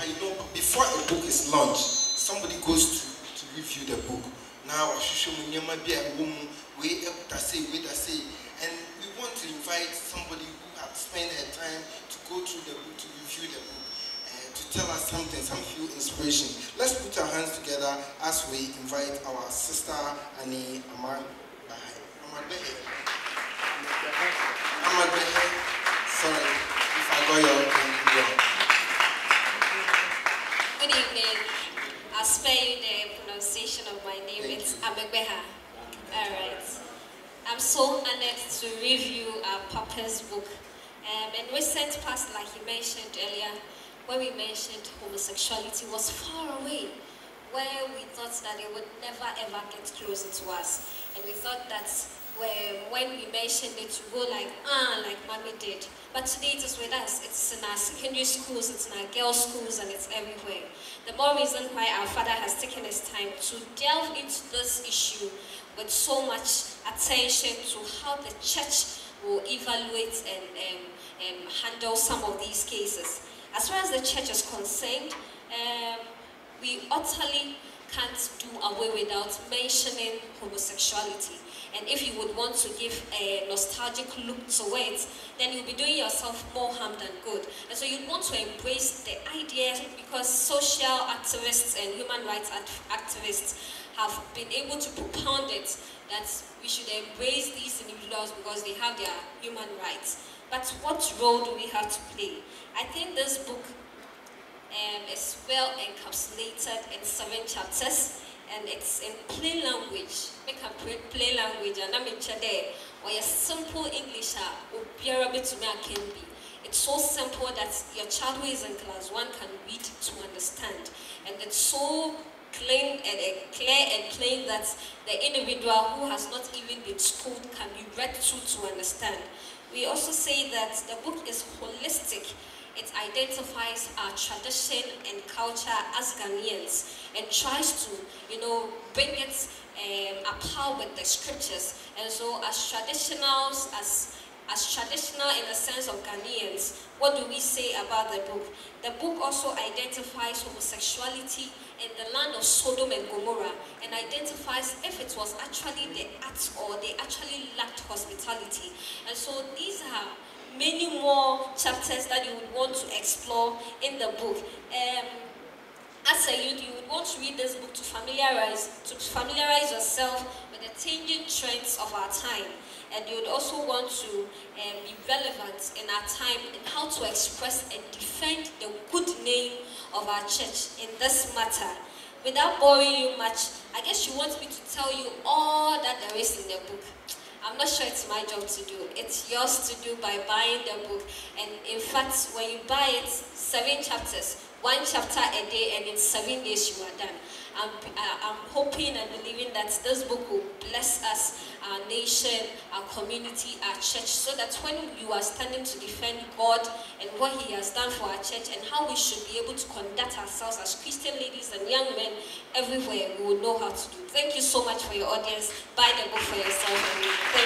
You know, before a book is launched, somebody goes to, to review the book. Now, and we want to invite somebody who has spent her time to go through the book, to review the book, and to tell us something, some few inspiration. Let's put our hands together as we invite our sister Annie Amar Amadehe. Amadehe. Sorry if I got your name wrong. Good evening. I'll spare you the pronunciation of my name. Thank it's All right. I'm so honored to review our Papa's book. Um, in recent past, like you mentioned earlier, when we mentioned homosexuality was far away, where we thought that it would never ever get closer to us. And we thought that where, when we mentioned it, we go like, ah, like mommy did. But today it is with us. It's in our secondary schools, it's in our girls' schools, and it's everywhere. The more reason why our father has taken his time to delve into this issue with so much attention to how the church will evaluate and um, um, handle some of these cases. As far as the church is concerned, um, we utterly can't do away without mentioning homosexuality. And if you would want to give a nostalgic look to it, then you'll be doing yourself more harm than good. And so you'd want to embrace the idea because social activists and human rights activists have been able to propound it that we should embrace these individuals because they have their human rights. But what role do we have to play? I think this book um, is well encapsulated in seven chapters and it's in plain language. Make a plain- language and I'm in or a simple English me can be. It's so simple that your child who is in class one can read to understand. And it's so clean and clear and plain that the individual who has not even been schooled can be read to to understand. We also say that the book is holistic. It identifies our tradition and culture as Ghanaians and tries to, you know, bring it um, apart with the scriptures. And so, as traditionals, as as traditional in the sense of Ghanaians, what do we say about the book? The book also identifies homosexuality Sodom and Gomorrah and identifies if it was actually the act or they actually lacked hospitality. And so these are many more chapters that you would want to explore in the book. Um, as a youth, you would want to read this book to familiarize, to familiarize yourself with the changing trends of our time. And you would also want to um, be relevant in our time in how to express and defend the good name of our church in this matter. Without boring you much, I guess she wants me to tell you all that there is in the book. I'm not sure it's my job to do. It's yours to do by buying the book. And in fact, when you buy it, seven chapters, one chapter a day, and in seven days you are done. I'm, uh, I'm hoping and believing that this book will bless us, our nation, our community, our church, so that when you are standing to defend God and what He has done for our church and how we should be able to conduct ourselves as Christian ladies and young men everywhere, we will know how to do. Thank you so much for your audience. Buy the book for yourself.